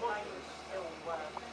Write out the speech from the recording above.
while you still were.